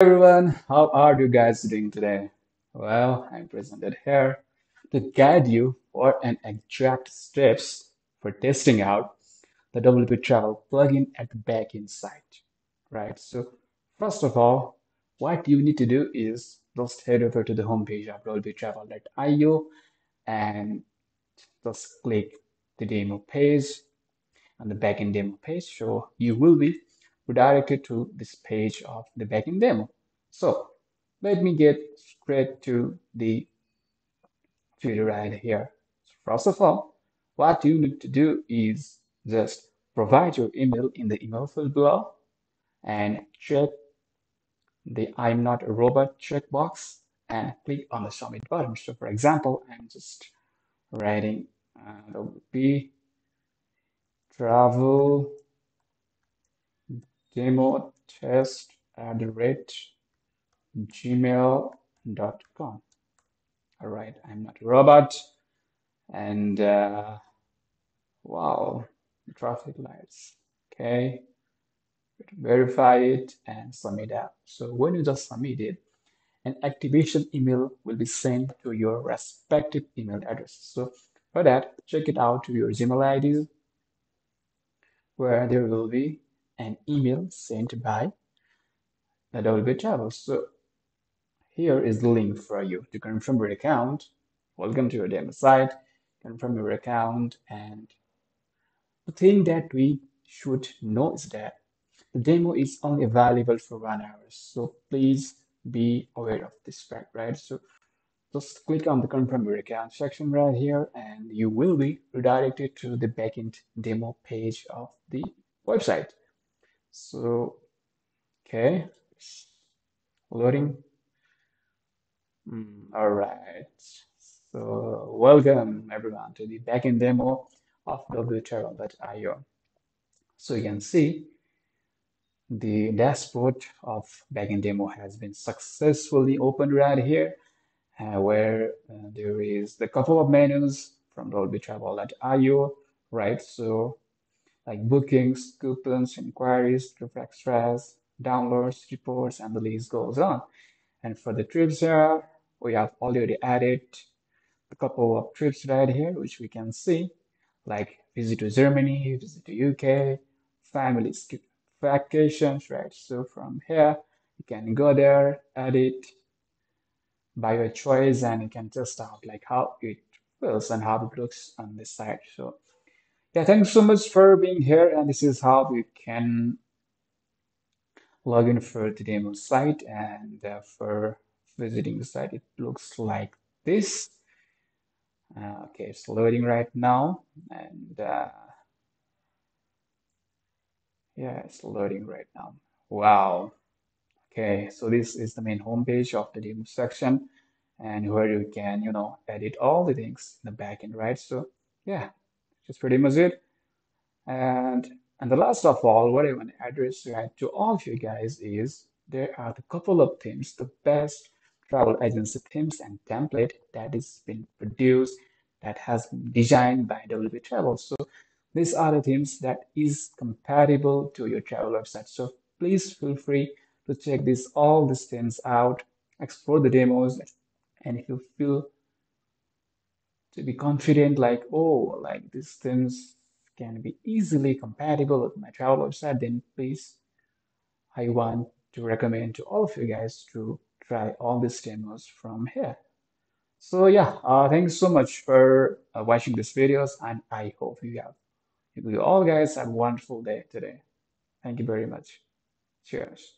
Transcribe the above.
everyone, how are you guys doing today? Well, I'm presented here to guide you for an exact steps for testing out the WP Travel plugin at the backend site, right? So first of all, what you need to do is just head over to the homepage of wptravel.io and just click the demo page on the backend demo page. So you will be redirected to this page of the backend demo. So let me get straight to the video right here. So first of all, what you need to do is just provide your email in the email field below and check the I'm not a robot checkbox and click on the submit button. So for example, I'm just writing uh, travel demo test at rate gmail.com. All right, I'm not a robot. And uh, wow, traffic lights. Okay, verify it and submit app. So when you just submit it, an activation email will be sent to your respective email address. So for that, check it out to your Gmail ID where there will be an email sent by the WP Travel. So here is the link for you to confirm your account. Welcome to your demo site. Confirm your account. And the thing that we should know is that the demo is only available for one hour. So please be aware of this fact, right? So just click on the confirm your account section right here and you will be redirected to the backend demo page of the website. So, okay, loading. Mm, all right. So welcome everyone to the backend demo of wptravel.io. So you can see the dashboard of backend demo has been successfully opened right here uh, where uh, there is the couple of menus from wptravel.io, right? So like bookings, coupons, inquiries, trip extras, downloads, reports, and the list goes on. And for the trips here, we have already added a couple of trips right here, which we can see, like visit to Germany, visit to UK, family vacations, right? So from here, you can go there, edit by your choice, and you can test out like how it feels and how it looks on this side. So yeah, thanks so much for being here. And this is how you can log in for the demo site and uh, for visiting the site, it looks like this. Uh, okay, it's loading right now. And uh, yeah, it's loading right now. Wow. Okay, so this is the main homepage of the demo section and where you can, you know, edit all the things in the backend, right? So yeah, that's pretty much it. And and the last of all, what I want to address right to all of you guys is there are a couple of themes, the best travel agency themes and template that is been produced that has been designed by WP Travel. So these are the themes that is compatible to your travel website. So please feel free to check this all these themes out, explore the demos, and if you feel to be confident like oh like these things can be easily compatible with my travel website then please i want to recommend to all of you guys to try all these demos from here. So yeah uh, thanks so much for uh, watching these videos and i hope you have you all guys have a wonderful day today. Thank you very much. Cheers